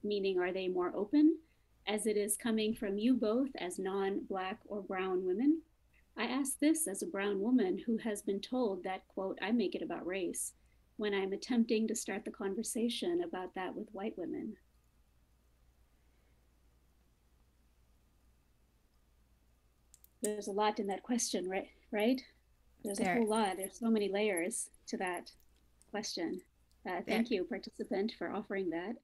Meaning, are they more open as it is coming from you both as non Black or Brown women? I ask this as a Brown woman who has been told that, quote, I make it about race when I'm attempting to start the conversation about that with white women. There's a lot in that question, right? Right? There's there. a whole lot. There's so many layers to that question. Uh, thank you, participant, for offering that.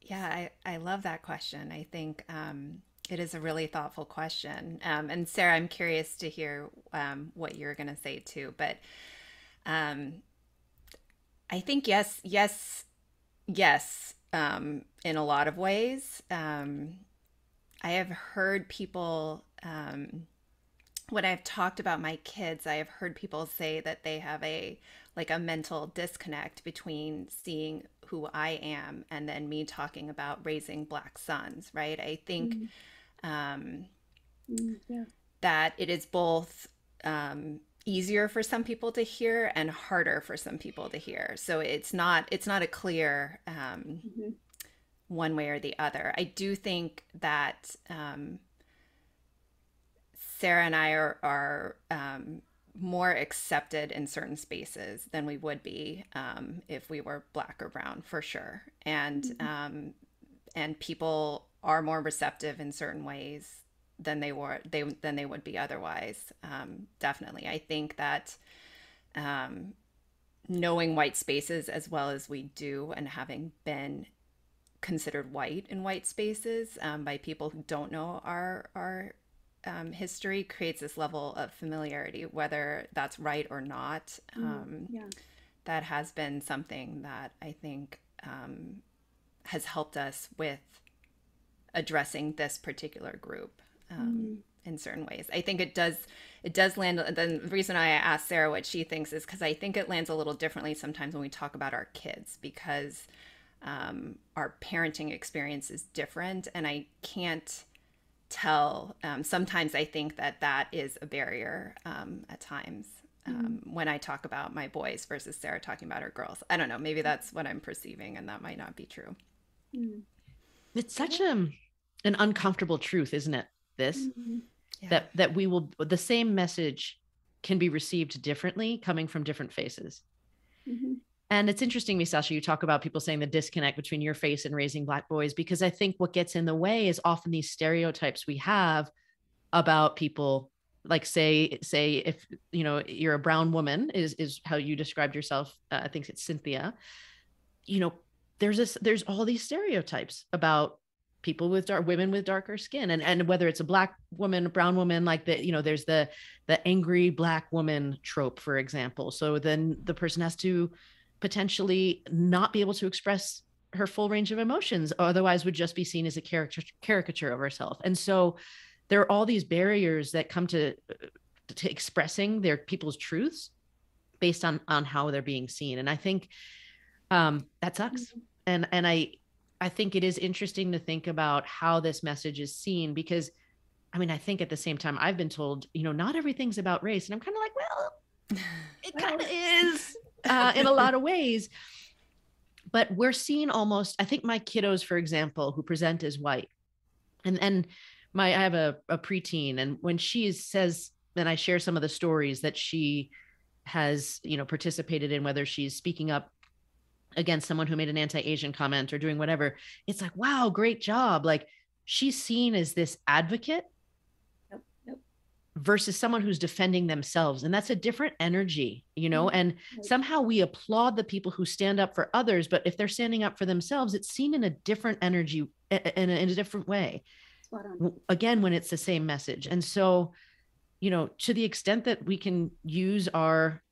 Yeah, I, I love that question. I think um, it is a really thoughtful question. Um, and Sara, I'm curious to hear um, what you're going to say too. But um, I think yes, yes, yes, um, in a lot of ways. Um, I have heard people um, when I've talked about my kids, I have heard people say that they have a like a mental disconnect between seeing who I am and then me talking about raising black sons, right? I think mm-hmm. um, mm, yeah. that it is both um, easier for some people to hear and harder for some people to hear. So it's not it's not a clear um, mm-hmm. one way or the other. I do think that um, Sara and I are, are um, more accepted in certain spaces than we would be um, if we were black or brown, for sure. And mm-hmm. Um, and people are more receptive in certain ways than they were they than they would be otherwise. Um, definitely, I think that um, knowing white spaces as well as we do, and having been considered white in white spaces um, by people who don't know our our um, history creates this level of familiarity, whether that's right or not. Mm, um, yeah. That has been something that I think um, has helped us with addressing this particular group um, mm. in certain ways. I think it does it does land. The reason I asked Sara what she thinks is because I think it lands a little differently sometimes when we talk about our kids because um, our parenting experience is different, and I can't tell. Um, sometimes I think that that is a barrier um, at times um, mm. when I talk about my boys versus Sara talking about her girls. I don't know. Maybe that's what I'm perceiving, and that might not be true. Mm. It's such a, um, an uncomfortable truth, isn't it? This mm-hmm. yeah. that that we will the same message can be received differently coming from different faces. Mm-hmm. And it's interesting, Misasha, you talk about people saying the disconnect between your face and raising black boys, because I think what gets in the way is often these stereotypes we have about people. Like say say if you know you're a brown woman is is how you described yourself uh, i think it's cynthia. You know there's this there's all these stereotypes about people with dark women with darker skin and and whether it's a black woman a brown woman like the you know there's the the angry black woman trope for example. So then the person has to potentially not be able to express her full range of emotions otherwise would just be seen as a character caricature of herself. And so there are all these barriers that come to to expressing their people's truths based on on how they're being seen. And i think um that sucks. Mm-hmm. and and i i think it is interesting to think about how this message is seen because i mean i think at the same time i've been told you know not everything's about race. And i'm kind of like well it kind of is uh, in a lot of ways. But we're seeing almost, I think my kiddos, for example, who present as white, and and my I have a, a preteen, and when she says, and I share some of the stories that she has, you know, participated in, whether she's speaking up against someone who made an anti-Asian comment or doing whatever, it's like, wow, great job. Like she's seen as this advocate versus someone who's defending themselves and that's a different energy you know mm-hmm. and somehow we applaud the people who stand up for others but if they're standing up for themselves it's seen in a different energy in a, in a different way. Again when it's the same message. And so you know to the extent that we can use our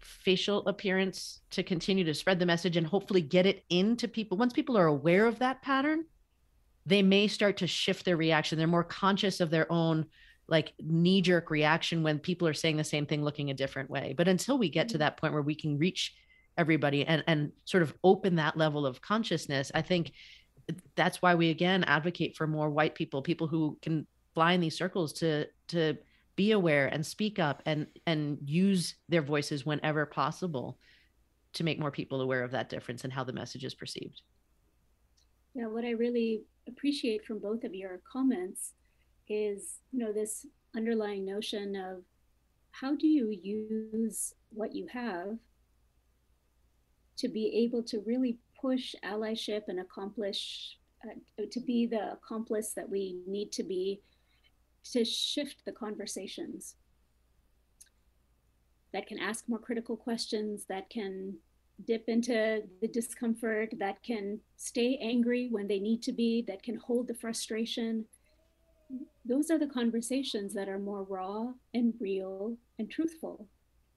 facial appearance to continue to spread the message and hopefully get it into people once people are aware of that pattern they may start to shift their reaction. They're more conscious of their own like knee jerk reaction when people are saying the same thing looking a different way. But until we get to mm-hmm. that point where we can reach everybody and and sort of open that level of consciousness, I think that's why we again advocate for more white people, people who can fly in these circles to to be aware and speak up and and use their voices whenever possible to make more people aware of that difference and how the message is perceived. Yeah, what I really appreciate from both of your comments is you know this underlying notion of how do you use what you have to be able to really push allyship and accomplish uh, to be the accomplice that we need to be to shift the conversations that can ask more critical questions that can dip into the discomfort that can stay angry when they need to be that can hold the frustration those are the conversations that are more raw and real and truthful.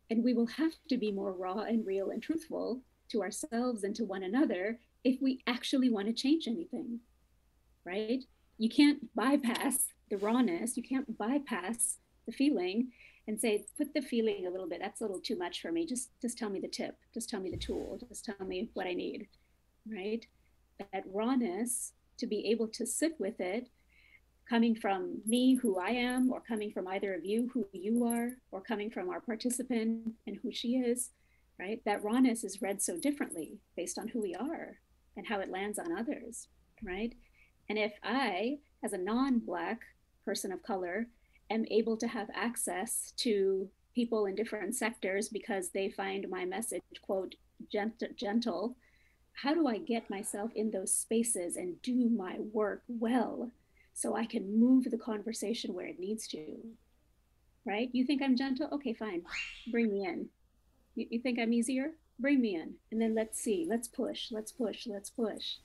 And we will have to be more raw and real and truthful to ourselves and to one another if we actually want to change anything, right? You can't bypass the rawness, you can't bypass the feeling and say, put the feeling a little bit, that's a little too much for me. Just just tell me the tip, just tell me the tool, just tell me what I need, right? That rawness to be able to sit with it coming from me, who I am, or coming from either of you, who you are, or coming from our participant and who she is, right? That rawness is read so differently based on who we are and how it lands on others, right? And if I, as a non Black person of color, am able to have access to people in different sectors because they find my message, quote, gent- gentle, how do I get myself in those spaces and do my work well so I can move the conversation where it needs to? Right? You think I'm gentle? Okay, fine. Bring me in. You, you think I'm easier? Bring me in. And then let's see. Let's push. Let's push. Let's push.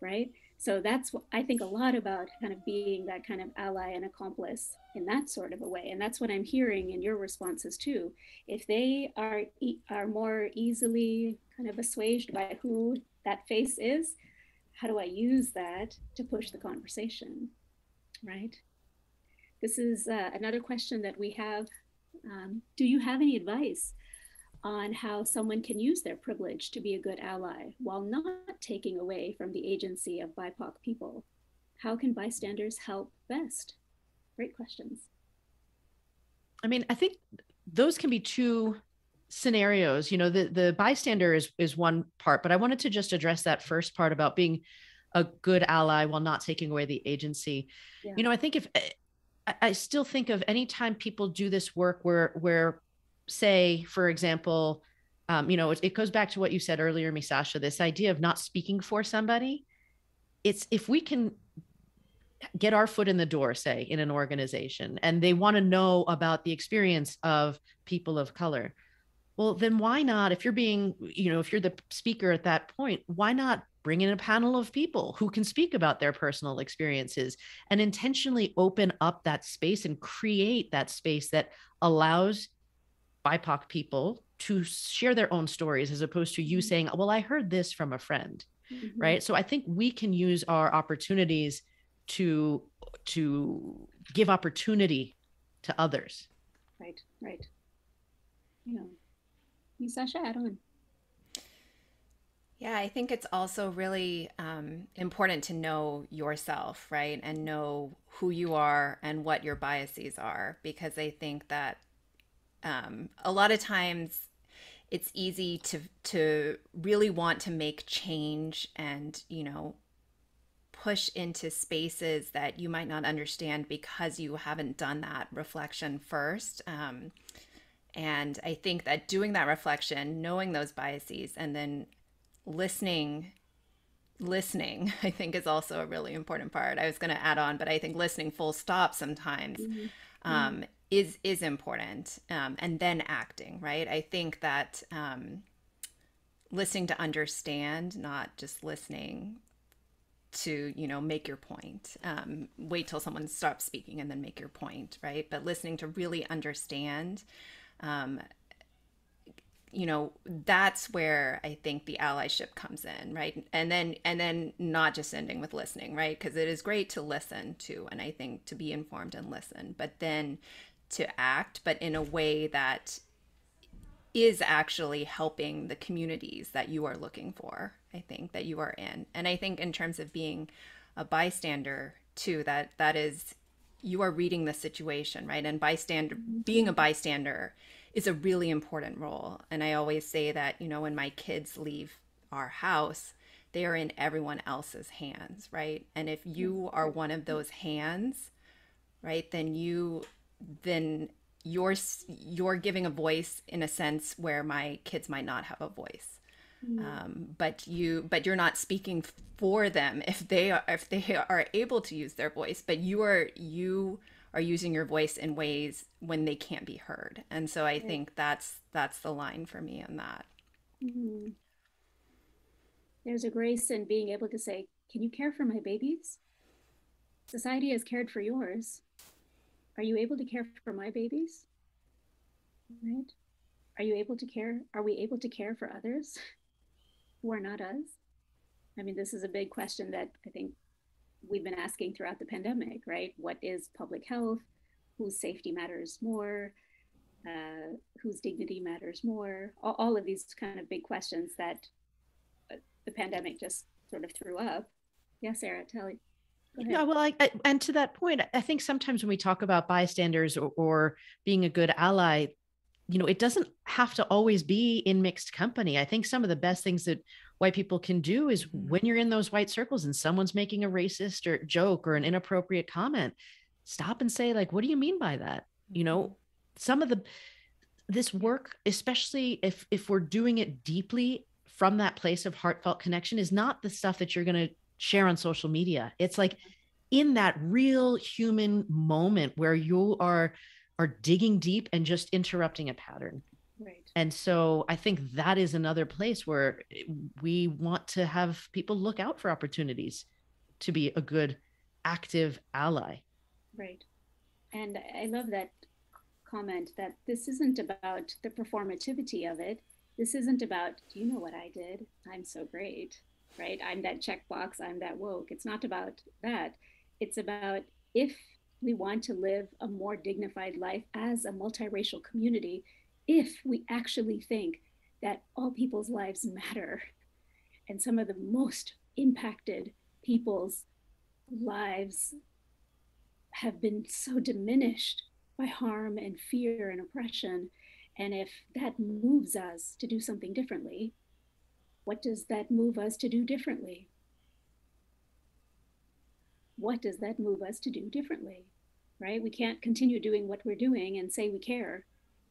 Right? So that's what I think a lot about kind of being that kind of ally and accomplice in that sort of a way. And that's what I'm hearing in your responses too. If they are are more easily kind of assuaged by who that face is, how do I use that to push the conversation? Right? This is uh, another question that we have. Um, do you have any advice on how someone can use their privilege to be a good ally while not taking away from the agency of BIPOC people? How can bystanders help best? Great questions. I mean, I think those can be two scenarios. You know, the the bystander is is one part, but I wanted to just address that first part about being a good ally while not taking away the agency. Yeah. You know, I think if I still think of any time people do this work where where say, for example, um, you know, it, it goes back to what you said earlier, Misasha, this idea of not speaking for somebody. It's if we can get our foot in the door, say, in an organization, and they want to know about the experience of people of color. Well, then why not? If you're being, you know, if you're the speaker at that point, why not bring in a panel of people who can speak about their personal experiences and intentionally open up that space and create that space that allows BIPOC people to share their own stories as opposed to you mm-hmm. saying, well, I heard this from a friend. Mm-hmm. Right. So I think we can use our opportunities to to give opportunity to others. Right, right. Yeah. Sasha, add. Yeah, I think it's also really um, important to know yourself, right? And know who you are and what your biases are, because I think that um, a lot of times it's easy to to really want to make change and you know push into spaces that you might not understand because you haven't done that reflection first um, and i think that doing that reflection knowing those biases and then listening listening i think is also a really important part. I was going to add on but i think listening full stop sometimes mm-hmm. um, is is important um, and then acting right? I think that um, listening to understand not just listening to you know make your point um, wait till someone stops speaking and then make your point right? But listening to really understand um, you know that's where i think the allyship comes in right and then and then not just ending with listening right because it is great to listen to and i think to be informed and listen but then to act, but in a way that is actually helping the communities that you are looking for, I think, that you are in. And I think in terms of being a bystander too, that that is you are reading the situation, right? And bystander being a bystander is a really important role. And I always say that, you know, when my kids leave our house, they are in everyone else's hands, right? And if you are one of those hands, right, then you then you're you're giving a voice in a sense where my kids might not have a voice mm-hmm. um, but you but you're not speaking for them if they are if they are able to use their voice but you are you are using your voice in ways when they can't be heard and so i think that's that's the line for me on that mm-hmm. there's a grace in being able to say can you care for my babies society has cared for yours are you able to care for my babies? Right? Are you able to care? Are we able to care for others who are not us? I mean, this is a big question that I think we've been asking throughout the pandemic, right? What is public health? Whose safety matters more? Uh, whose dignity matters more? All, all, of these kind of big questions that uh, the pandemic just sort of threw up. Yeah, Sara, tell you. Yeah, well, I, I, and to that point, I think sometimes when we talk about bystanders or, or being a good ally, you know, it doesn't have to always be in mixed company. I think some of the best things that white people can do is Mm-hmm. when you're in those white circles and someone's making a racist or joke or an inappropriate comment, stop and say, like, what do you mean by that? You know, some of the this work, especially if if we're doing it deeply from that place of heartfelt connection, is not the stuff that you're gonna share on social media. It's like in that real human moment where you are are digging deep and just interrupting a pattern. Right. And so I think that is another place where we want to have people look out for opportunities to be a good active ally. Right. And I love that comment that this isn't about the performativity of it. This isn't about, do you know what I did? I'm so great, right? I'm that checkbox, I'm that woke. It's not about that. It's about if we want to live a more dignified life as a multiracial community, if we actually think that all people's lives matter and some of the most impacted people's lives have been so diminished by harm and fear and oppression. And if that moves us to do something differently, what does that move us to do differently? What does that move us to do differently? Right? We can't continue doing what we're doing and say we care.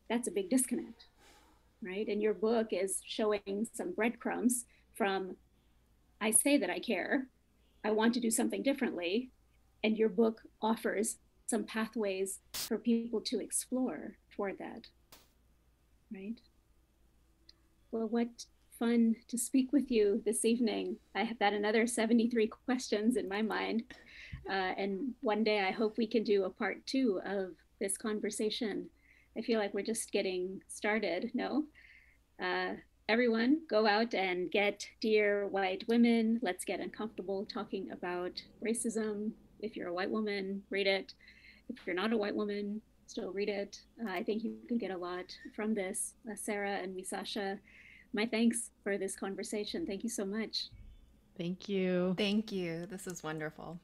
That's a big disconnect. Right? And your book is showing some breadcrumbs from I say that I care, I want to do something differently, and your book offers some pathways for people to explore toward that. Right? Well, what fun to speak with you this evening. I have got another 73 questions in my mind. Uh, and one day I hope we can do a part two of this conversation. I feel like we're just getting started. No? Uh, everyone, go out and get Dear White Women. Let's get uncomfortable talking about racism. If you're a white woman, read it. If you're not a white woman, still read it. Uh, I think you can get a lot from this. Uh, Sara and Misasha, my thanks for this conversation. Thank you so much. Thank you. Thank you. This is wonderful.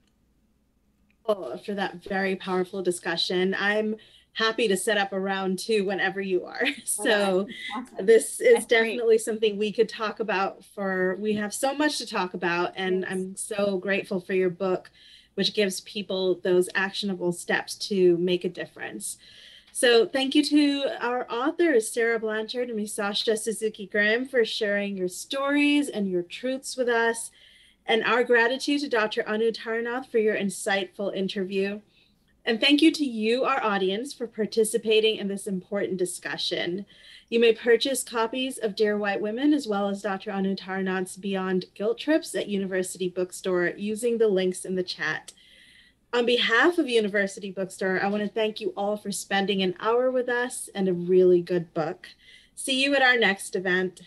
Oh, for that very powerful discussion. I'm happy to set up a round two whenever you are. So Awesome. this is That's great. definitely something we could talk about for we have so much to talk about and Yes. I'm so grateful for your book which gives people those actionable steps to make a difference. So thank you to our authors, Sara Blanchard and Misasha Suzuki Graham for sharing your stories and your truths with us. And our gratitude to Dr. Anu Taranath for your insightful interview. And thank you to you, our audience, for participating in this important discussion. You may purchase copies of Dear White Women as well as Dr. Anu Taranath's Beyond Guilt Trips at University Book Store using the links in the chat. On behalf of University Book Store, I want to thank you all for spending an hour with us and a really good book. See you at our next event.